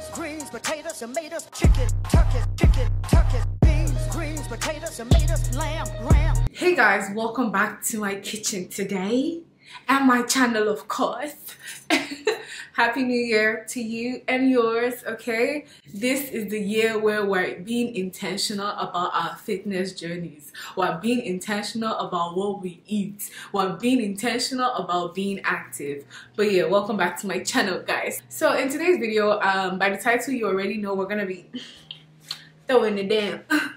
Beans, greens, potatoes, tomatoes, chicken, chicken, beans, greens, potatoes, tomatoes, lamb, lamb. Hey guys, welcome back to my kitchen today and my channel of course. Happy New Year to you and yours, okay? This is the year where we're being intentional about our fitness journeys. We're being intentional about what we eat. We're being intentional about being active. But yeah, welcome back to my channel, guys. So in today's video, um, by the title you already know we're gonna be throwing it down,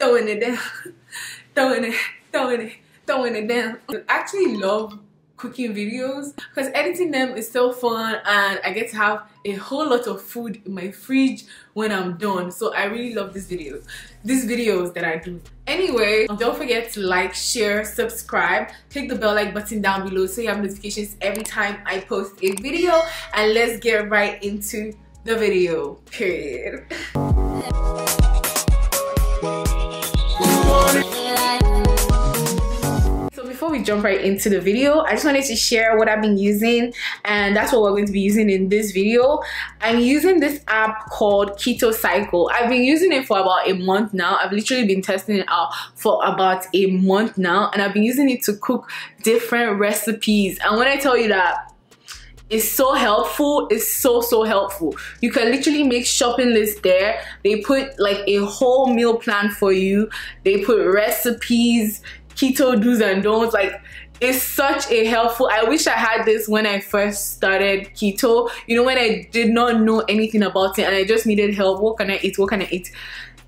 throwing it down, throwing it, throwing it, throwing it down. I actually love cooking videos. Because editing them is so fun and I get to have a whole lot of food in my fridge when I'm done. So I really love these videos these videos that I do. Anyway don't forget to like share subscribe. Click the bell like button down below so you have notifications every time I post a video. And let's get right into the video period we jump right into the video, I just wanted to share what I've been using and that's what we're going to be using in this video. I'm using this app called Keto Cycle. I've been using it for about a month now. I've literally been testing it out for about a month now and I've been using it to cook different recipes. And when I tell you that it's so helpful it's so so helpful you can literally make shopping lists there they put like a whole meal plan for you they put recipes keto do's and don'ts like it's such a helpful i wish i had this when i first started keto. You know when i did not know anything about it and i just needed help what can i eat? What can i eat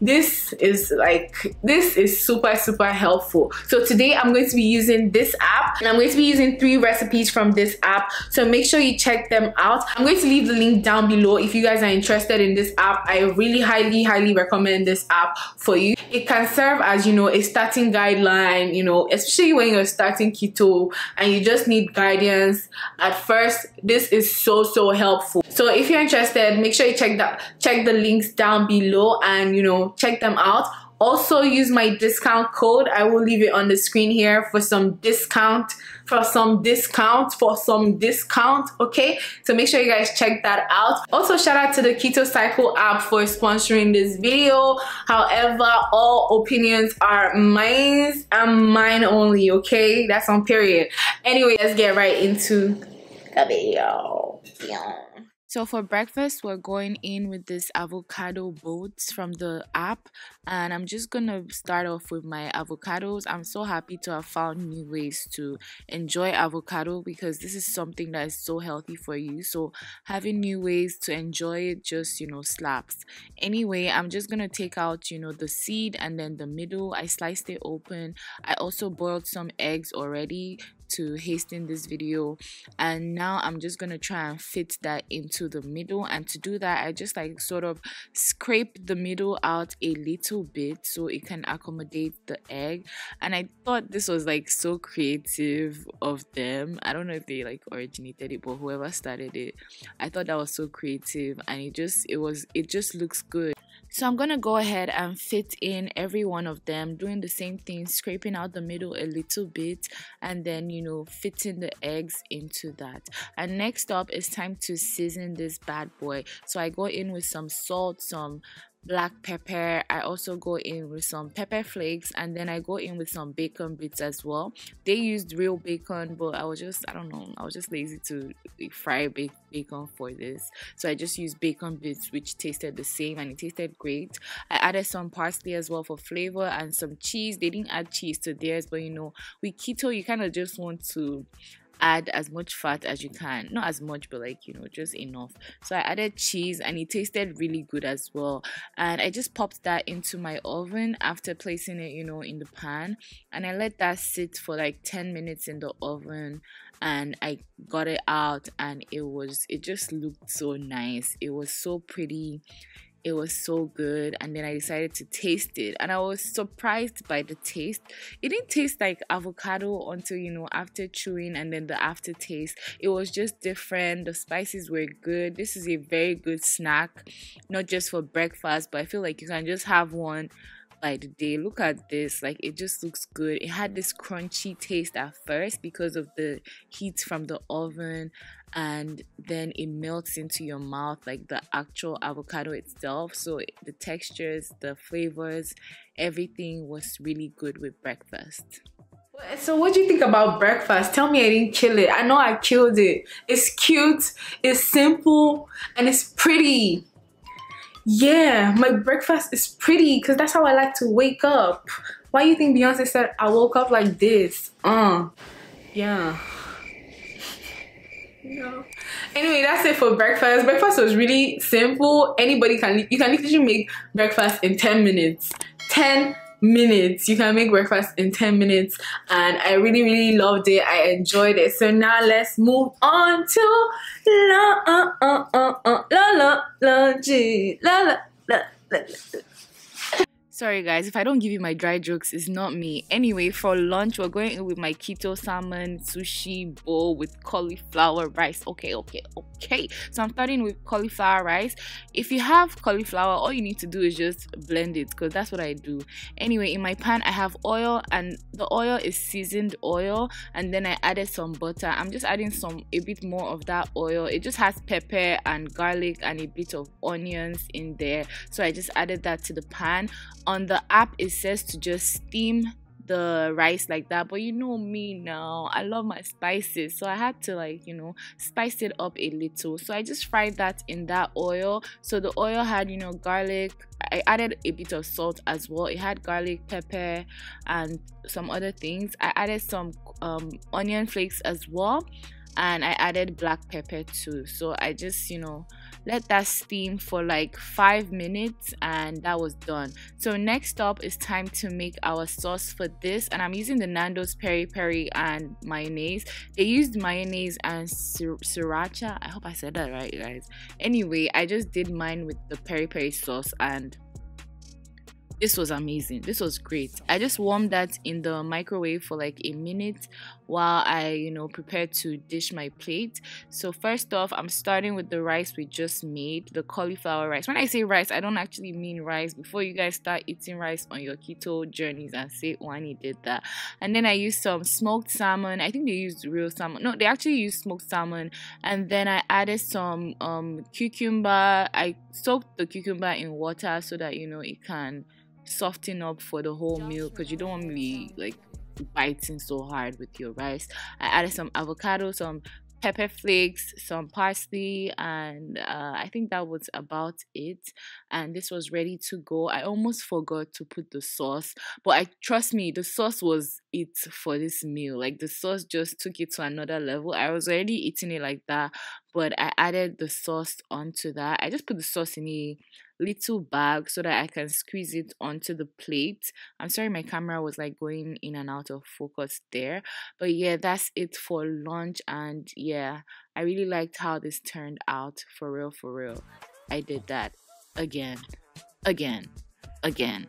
this is like this is super super helpful. So today i'm going to be using this app and i'm going to be using three recipes from this app. So make sure you check them out. I'm going to leave the link down below if you guys are interested in this app. I really highly highly recommend this app for you. It can serve as you know a starting guideline you know especially when you're starting keto and you just need guidance. At first this is so so helpful. So if you're interested make sure you check that check the links down below and you know check them out. Also use my discount code. I will leave it on the screen here for some discount for some discount for some discount okay? So make sure you guys check that out. Also shout out to the keto cycle app for sponsoring this video. However all opinions are mine and mine only okay? That's on period. Anyway let's get right into the video. So for breakfast, we're going in with this avocado boats from the app and I'm just gonna start off with my avocados. I'm so happy to have found new ways to enjoy avocado because this is something that is so healthy for you. So having new ways to enjoy it just, you know, slaps. Anyway, I'm just gonna take out, you know, the seed and then the middle. I sliced it open. I also boiled some eggs already to hasten this video. And now I'm just gonna try and fit that into the middle. And to do that I just like sort of scrape the middle out a little bit so it can accommodate the egg. And I thought this was like so creative of them. I don't know if they like originated it but whoever started it I thought that was so creative. And it just it was it just looks good so I'm going to go ahead and fit in every one of them, doing the same thing, scraping out the middle a little bit and then, you know, fitting the eggs into that. And next up, it's time to season this bad boy. So I go in with some salt, some black pepper. I also go in with some pepper flakes and then i go in with some bacon bits as well. They used real bacon but i was just i don't know i was just lazy to fry bacon for this. So i just used bacon bits which tasted the same and it tasted great. I added some parsley as well for flavor and some cheese. They didn't add cheese to theirs but you know with keto you kind of just want to add as much fat as you can. Not as much but like you know just enough. So i added cheese and it tasted really good as well. And i just popped that into my oven after placing it you know in the pan. And i let that sit for like 10 minutes in the oven and i got it out and it was it just looked so nice. It was so pretty it was so good and then i decided to taste it and i was surprised by the taste. It didn't taste like avocado until you know after chewing and then the aftertaste. It was just different. The spices were good. This is a very good snack not just for breakfast but i feel like you can just have one by the day. Look at this, like it just looks good. It had this crunchy taste at first because of the heat from the oven, and then it melts into your mouth like the actual avocado itself. So the textures, the flavors, everything was really good with breakfast. So what do you think about breakfast? Tell me I didn't kill it. I know I killed it. It's cute, it's simple, and it's pretty yeah, my breakfast is pretty because that's how I like to wake up. Why you think Beyonce said I woke up like this? Uh, yeah. No. Anyway, that's it for breakfast. Breakfast was really simple. Anybody can you can literally make breakfast in 10 minutes. 10 minutes. You can make breakfast in 10 minutes and I really really loved it. I enjoyed it. So now let's move on to la uh, uh, uh, la la la la la. la. Sorry guys, if I don't give you my dry jokes, it's not me. Anyway, for lunch, we're going in with my keto salmon sushi bowl with cauliflower rice. Okay, okay, okay. So I'm starting with cauliflower rice. If you have cauliflower, all you need to do is just blend it because that's what I do. Anyway, in my pan, I have oil and the oil is seasoned oil and then I added some butter. I'm just adding some a bit more of that oil. It just has pepper and garlic and a bit of onions in there. So I just added that to the pan on the app it says to just steam the rice like that but you know me now i love my spices so i had to like you know spice it up a little. So i just fried that in that oil. So the oil had you know garlic i added a bit of salt as well. It had garlic pepper and some other things. I added some um, onion flakes as well and i added black pepper too. So i just you know let that steam for like five minutes and that was done. So next up is time to make our sauce for this and i'm using the nando's peri peri and mayonnaise. They used mayonnaise and sriracha. I hope i said that right guys. Anyway i just did mine with the peri peri sauce and this was amazing. This was great. I just warmed that in the microwave for like a minute while i you know prepare to dish my plate. So first off i'm starting with the rice we just made the cauliflower rice. When i say rice i don't actually mean rice. Before you guys start eating rice on your keto journeys and say wani did that. And then i used some smoked salmon. I think they used real salmon. No they actually used smoked salmon. And then i added some um cucumber. I soaked the cucumber in water so that you know it can soften up for the whole meal because you don't want to be like biting so hard with your rice. I added some avocado, some pepper flakes, some parsley, and uh, I think that was about it. And this was ready to go. I almost forgot to put the sauce, but I trust me, the sauce was it for this meal. Like the sauce just took it to another level. I was already eating it like that, but I added the sauce onto that. I just put the sauce in a little bag so that I can squeeze it onto the plate. I'm sorry my camera was like going in and out of focus there. But yeah, that's it for lunch and yeah, I really liked how this turned out for real for real. I did that again, again, again.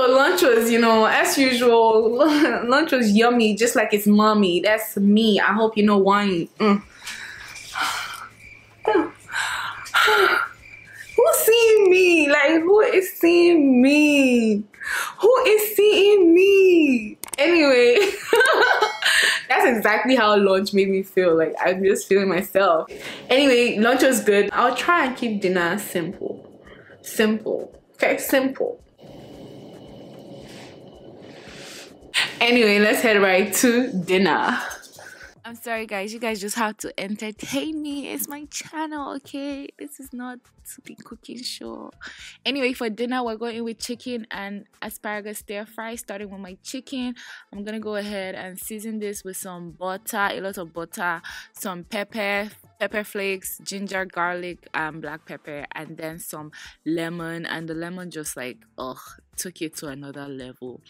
So lunch was, you know, as usual, lunch was yummy, just like its mommy. That's me. I hope you know why. Mm. Who's seeing me? Like, who is seeing me? Who is seeing me? Anyway, that's exactly how lunch made me feel. Like, I'm just feeling myself. Anyway, lunch was good. I'll try and keep dinner simple. Simple. Okay, simple. Anyway, let's head right to dinner. I'm sorry, guys. You guys just have to entertain me. It's my channel, okay? This is not to be cooking show. Anyway, for dinner, we're going with chicken and asparagus stir fry. Starting with my chicken, I'm gonna go ahead and season this with some butter, a lot of butter, some pepper, pepper flakes, ginger, garlic, and black pepper, and then some lemon. And the lemon just like, ugh, took it to another level.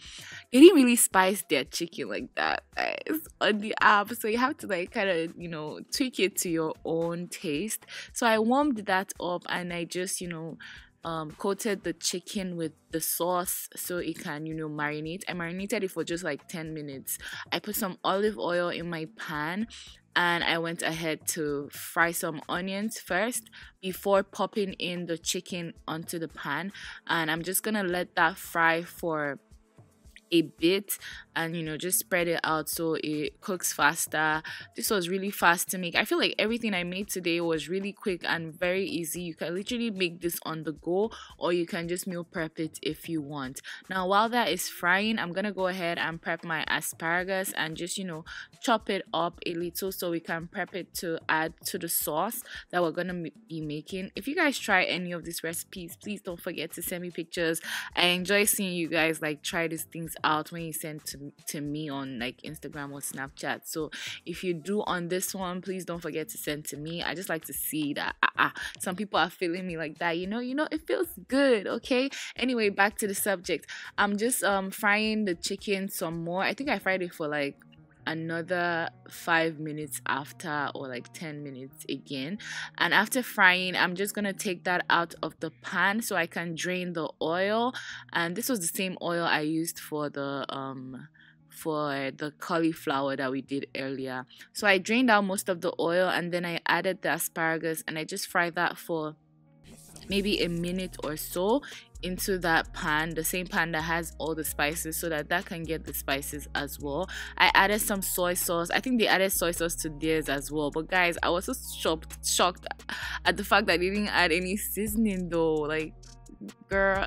They didn't really spice their chicken like that, guys, on the app. So you have to like kind of, you know, tweak it to your own taste. So I warmed that up and I just, you know, um, coated the chicken with the sauce so it can you know marinate i marinated it for just like 10 minutes i put some olive oil in my pan and I went ahead to fry some onions first before popping in the chicken onto the pan. And I'm just gonna let that fry for a bit and you know just spread it out so it cooks faster. This was really fast to make. I feel like everything i made today was really quick and very easy. You can literally make this on the go or you can just meal prep it if you want. Now while that is frying i'm gonna go ahead and prep my asparagus and just you know chop it up a little so we can prep it to add to the sauce that we're gonna be making. If you guys try any of these recipes please don't forget to send me pictures. I enjoy seeing you guys like try these things out when you send to, to me on like Instagram or Snapchat. So if you do on this one, please don't forget to send to me. I just like to see that uh, uh, some people are feeling me like that. You know, you know, it feels good. Okay. Anyway, back to the subject. I'm just um frying the chicken some more. I think I fried it for like another five minutes after or like 10 minutes again. And after frying i'm just gonna take that out of the pan so i can drain the oil. And this was the same oil i used for the um for the cauliflower that we did earlier. So i drained out most of the oil and then i added the asparagus and i just fried that for maybe a minute or so into that pan the same pan that has all the spices so that that can get the spices as well. I added some soy sauce. I think they added soy sauce to theirs as well. But guys i was so shocked shocked at the fact that they didn't add any seasoning though. Like girl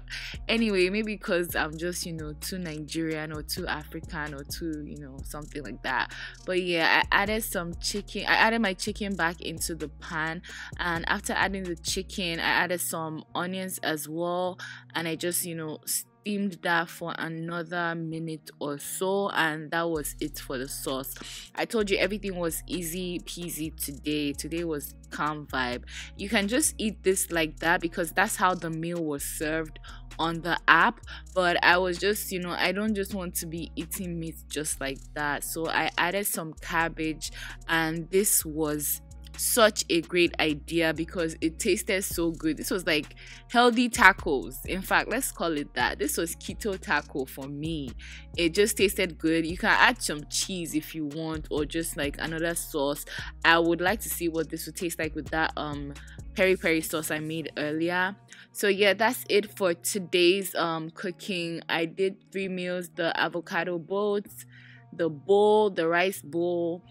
anyway maybe because i'm just you know too nigerian or too african or too you know something like that. But yeah i added some chicken i added my chicken back into the pan and after adding the chicken i added some onions as well and i just you know steamed that for another minute or so and that was it for the sauce. I told you everything was easy peasy today. Today was calm vibe. You can just eat this like that because that's how the meal was served on the app. But i was just you know i don't just want to be eating meat just like that. So i added some cabbage and this was such a great idea because it tasted so good. This was like healthy tacos. In fact, let's call it that. This was keto taco for me. It just tasted good. You can add some cheese if you want or just like another sauce. I would like to see what this would taste like with that um peri peri sauce I made earlier. So yeah, that's it for today's um cooking. I did three meals, the avocado boats, the bowl, the rice bowl,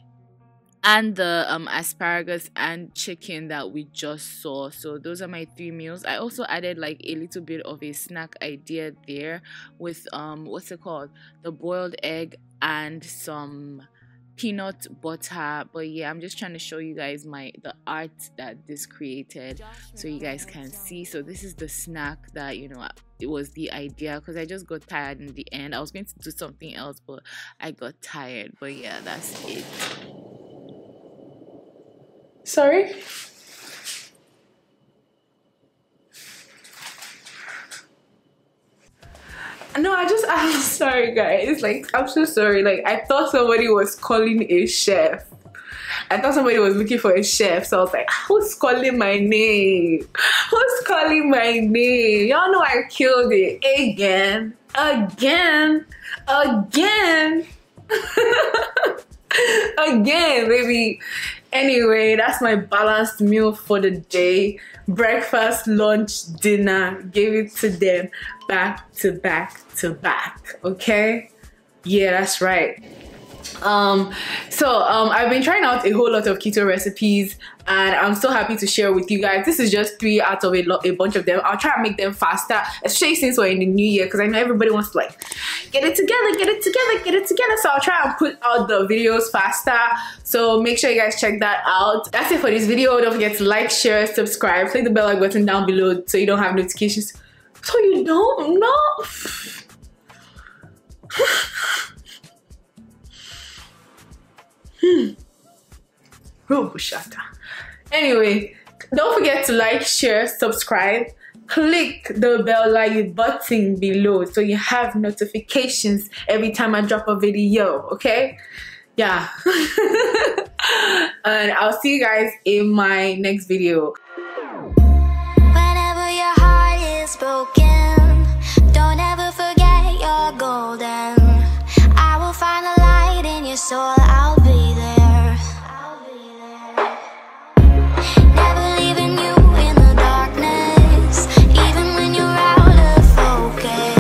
and the um asparagus and chicken that we just saw. So those are my three meals. I also added like a little bit of a snack idea there with um what's it called? The boiled egg and some peanut butter. But yeah i'm just trying to show you guys my the art that this created so you guys can see. so this is the snack that you know it was the idea because i just got tired in the end. I was going to do something else but i got tired. But yeah that's it Sorry? No, I just I'm sorry guys. Like I'm so sorry. Like I thought somebody was calling a chef. I thought somebody was looking for a chef, so I was like, who's calling my name? Who's calling my name? Y'all know I killed it again, again, again, again, baby. Anyway, that's my balanced meal for the day. Breakfast, lunch, dinner. Gave it to them back to back to back. Okay? Yeah, that's right um so um i've been trying out a whole lot of keto recipes and i'm so happy to share with you guys this is just three out of a, lot, a bunch of them i'll try and make them faster especially since we're in the new year because i know everybody wants to like get it together get it together get it together so i'll try and put out the videos faster so make sure you guys check that out that's it for this video don't forget to like share subscribe click the bell like button down below so you don't have notifications so you don't know Hmm. Hmm. Robushata. Anyway, don't forget to like, share, subscribe. Click the bell like button below so you have notifications every time I drop a video, okay? Yeah. and I'll see you guys in my next video. Whenever your heart is broken, don't ever forget golden. I will find a light in your soul.